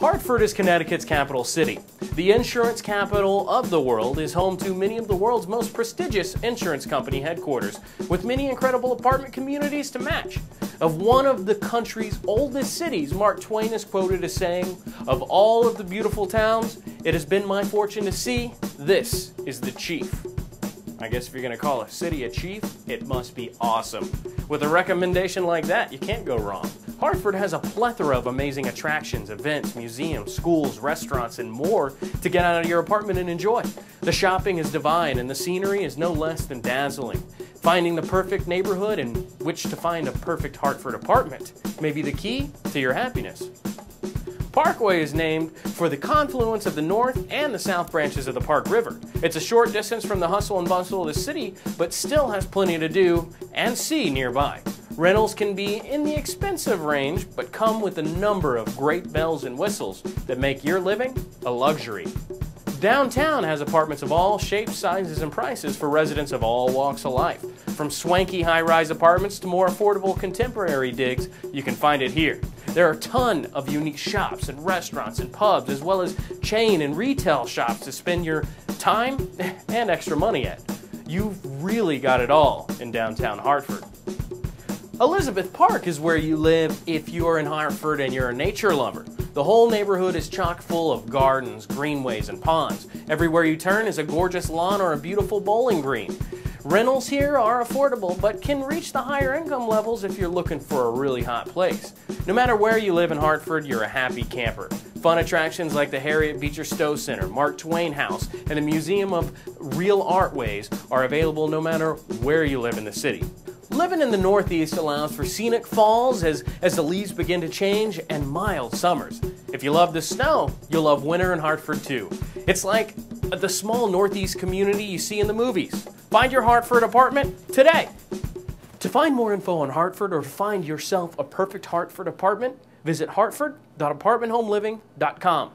Hartford is Connecticut's capital city. The insurance capital of the world is home to many of the world's most prestigious insurance company headquarters, with many incredible apartment communities to match. Of one of the country's oldest cities, Mark Twain is quoted as saying, Of all of the beautiful towns it has been my fortune to see, this is the chief. I guess if you're going to call a city a chief, it must be awesome. With a recommendation like that, you can't go wrong. Hartford has a plethora of amazing attractions, events, museums, schools, restaurants, and more to get out of your apartment and enjoy. The shopping is divine and the scenery is no less than dazzling. Finding the perfect neighborhood in which to find a perfect Hartford apartment may be the key to your happiness. Parkville is named for the confluence of the north and the south branches of the Park River. It's a short distance from the hustle and bustle of the city, but still has plenty to do and see nearby. Rentals can be in the expensive range, but come with a number of great bells and whistles that make your living a luxury. Downtown has apartments of all shapes, sizes, and prices for residents of all walks of life. From swanky high rise apartments to more affordable contemporary digs, you can find it here. There are a ton of unique shops and restaurants and pubs, as well as chain and retail shops to spend your time and extra money at. You've really got it all in downtown Hartford. Elizabeth Park is where you live if you're in Hartford and you're a nature lover. The whole neighborhood is chock full of gardens, greenways, and ponds. Everywhere you turn is a gorgeous lawn or a beautiful bowling green. Rentals here are affordable, but can reach the higher income levels if you're looking for a really hot place. No matter where you live in Hartford, you're a happy camper. Fun attractions like the Harriet Beecher Stowe Center, Mark Twain House, and the Museum of Real Artways are available no matter where you live in the city. Living in the Northeast allows for scenic falls as, as the leaves begin to change and mild summers. If you love the snow, you'll love winter in Hartford too. It's like the small Northeast community you see in the movies. Find your Hartford apartment today. To find more info on Hartford or find yourself a perfect Hartford apartment, visit hartford.apartmenthomeliving.com.